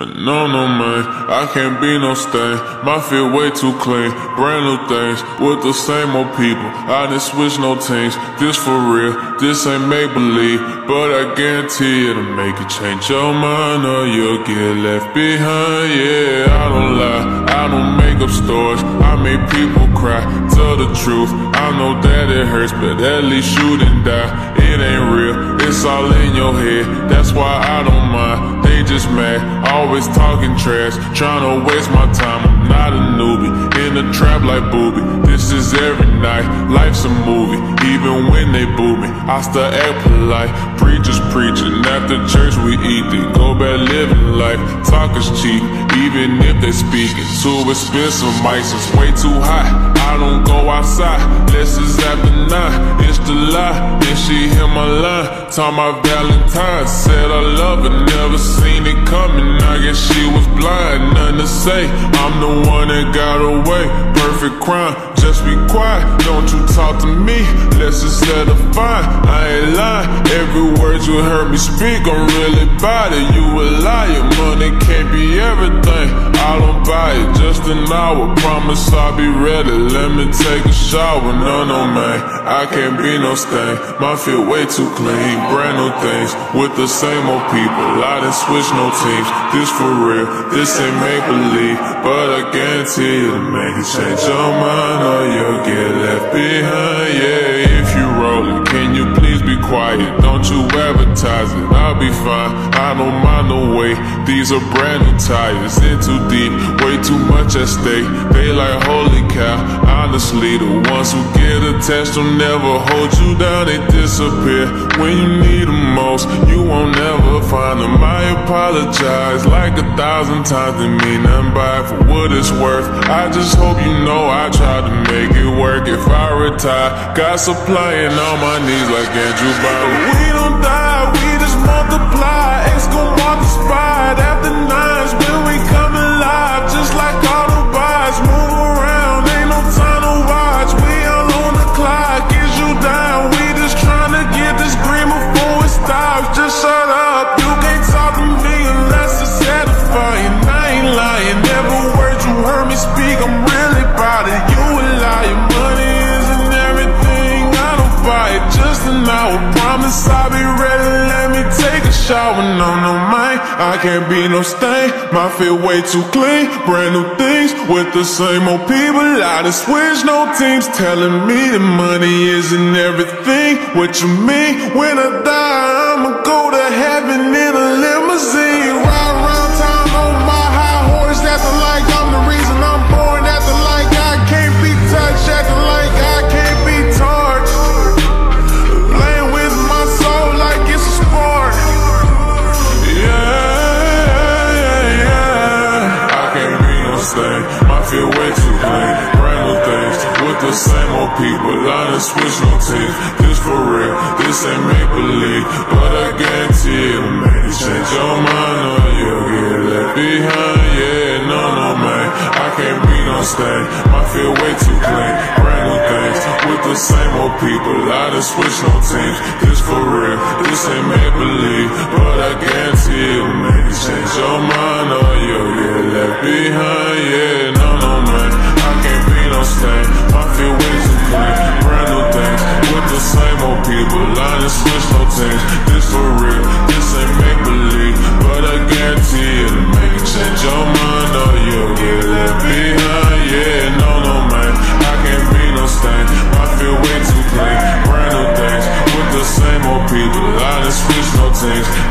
No, no, man, I can't be no stain. My feet way too clean. Brand new things with the same old people. I didn't switch no teams. This for real, this ain't make believe. But I guarantee it'll make you change your mind or you'll get left behind. Yeah, I don't lie, I don't make up stories. I make people cry. Tell the truth, I know that it hurts, but at least you didn't die. It ain't real, it's all in your head. That's why I don't mind. They just mad. Always talking trash, trying to waste my time. I'm not a newbie, in the trap like booby. This is every night, life's a movie. Even when they boo me, I still act polite. Preachers preaching, after church we eat. They go back living life, talk is cheap. Even if they speaking, too expensive, mics is way too high. I don't go outside, this is after nine. It's the lie, then she hear my line. Talk my Valentine, said I love her, never seen it coming. I guess she was blind, nothing to say. I'm the one that got away. Perfect crime, just be quiet. Don't you talk to me, let's just fine. I ain't lying, every word you heard me speak, I'm really about it. You a liar, money can't be everything. I don't buy it, just an hour. Promise I'll be ready. Let me take a shower. No, no, man, I can't be no stain. My feet way too clean, brand new things with the same old people. I didn't switch no teams. This for real, this ain't make believe, but I guarantee you to make you change your mind or you'll get left behind. Yeah, if you rollin', can you please be quiet? Don't you advertise it, be fine. I don't mind the way these are brand new tires. In too deep, way too much at stake. They like holy cow. Honestly, the ones who get attached will never hold you down. They disappear when you need them most. You won't ever find them. I apologize like a thousand times. They mean nothing by for what it's worth. I just hope you know I tried to make it work. If I retire, God supplying on my knees like Andrew Bynum. We don't die, we multiply. X gon' mark the spot after nines when we come alive, just like vibes. Move around, ain't no time to watch. We all on the clock, is you down? We just trying to get this green before it stops. Just shut up, you can't talk to me unless it's satisfying. I ain't lying, every word you heard me speak, I'm really about it. You a liar, money isn't everything. I don't buy it, just an hour. Promise I'll be ready. Let me take a shower. No, man, I can't be no stain. My feet way too clean. Brand new things with the same old people. I done switch no teams, telling me that money isn't everything. What you mean? When I die, I'ma go to heaven in a limousine. The same old people. I done switch no teams. This for real. This ain't make believe, but I guarantee it'll make you change your mind or you'll get left behind. Yeah, no, no, man. I can't be no stain. My feel way too clean. Brand new things with the same old people. I done switch no teams. This for real. This ain't make believe, but I guarantee it'll make you change your mind. sings